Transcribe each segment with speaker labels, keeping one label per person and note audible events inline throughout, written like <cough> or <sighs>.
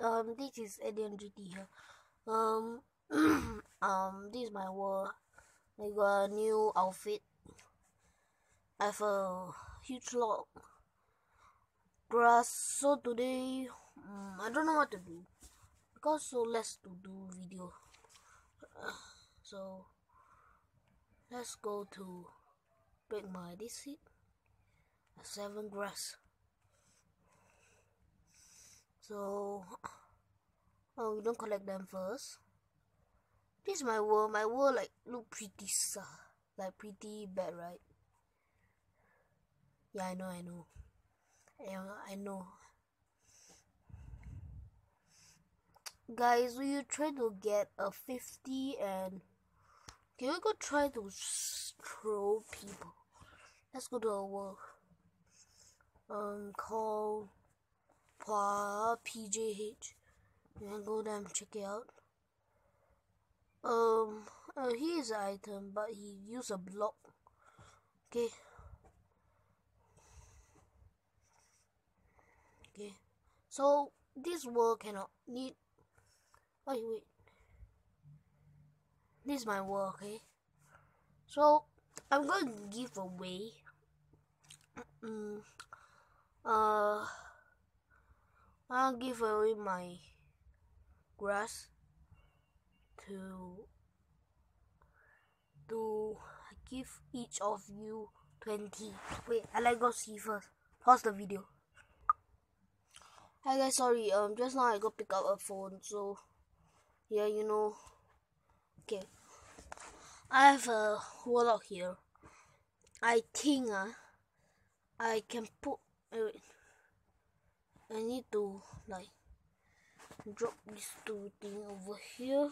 Speaker 1: um this is Eddie GT here. Um <clears throat> um this is my world. I got a new outfit. I have a huge lot grass. So today um, I don't know what to do because so less to do video. Uh, <sighs> so let's go to pick my this seat. Seven grass. So, <sighs> oh, we don't collect them first. This is my world. My world like look pretty sad, like pretty bad, right? Yeah, I know, I know. Yeah, I know. Guys, will you try to get a 50 and can we go try to troll people? Let's go to a world. Um, PJH. And go there and check it out. Um, uh, here's an item, but he used a block. Okay. Okay. So this world cannot need. Wait, wait. This is my world, okay? So I'm going to give away. Um, uh. I'll give away my grass to to give each of you 20 wait I let go see first. Pause the video. Hi guys sorry um just now I go pick up a phone so yeah you know. Okay. I have a world lock here. I think uh, I can put wait I need to like drop these two thing over here.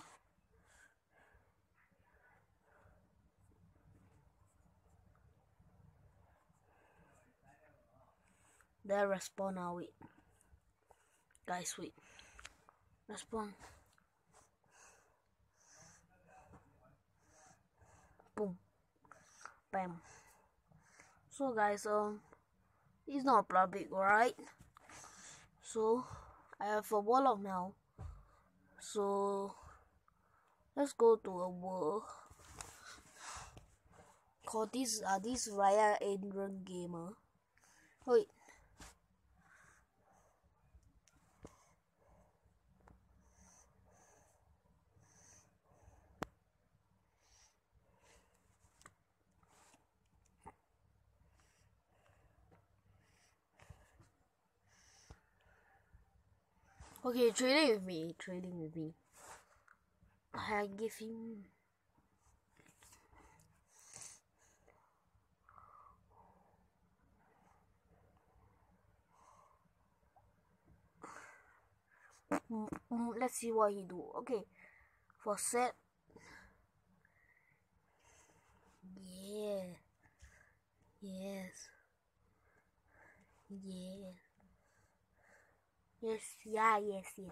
Speaker 1: There respawn now wait. Guys wait. Respawn. Boom. Bam. So guys um it's not public right so I have a world lock now so let's go to a world called this uh this Raya Adrian gamer. Wait Okay, trading with me. Trading with me. I give him. Let's see what he do. Okay, for set. Yeah. Yes. Yeah. Yes, yeah, yes, yes.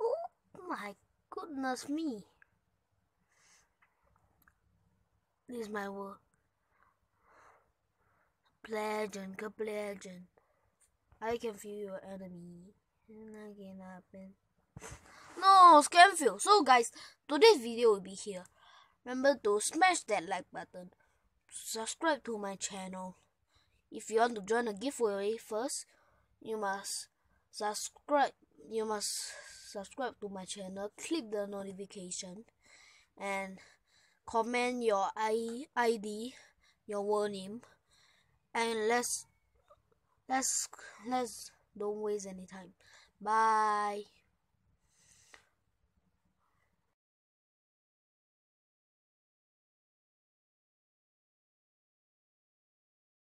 Speaker 1: Oh my goodness me. This is my work. Legend, good legend. I can feel your enemy. Happen. No, Scamfield. So guys, today's video will be here. Remember to smash that like button. Subscribe to my channel. If you want to join a giveaway first, you must subscribe. You must subscribe to my channel, click the notification, and comment your ID, your word name, and let's let's let's don't waste any time. Bye.